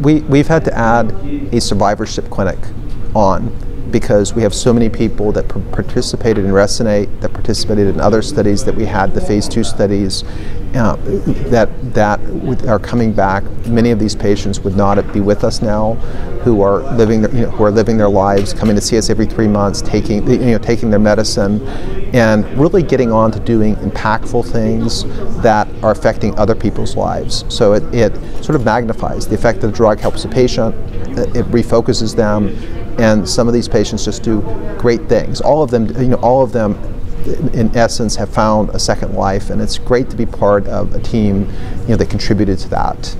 we, we've had to add a survivorship clinic on because we have so many people that participated in Resonate, that participated in other studies that we had, the phase two studies, uh, that that are coming back. Many of these patients would not be with us now, who are living their, you know, who are living their lives, coming to see us every three months, taking you know taking their medicine, and really getting on to doing impactful things that are affecting other people's lives. So it, it sort of magnifies the effect of the drug helps the patient, it refocuses them, and some of these patients just do great things. All of them, you know, all of them in essence have found a second life and it's great to be part of a team you know that contributed to that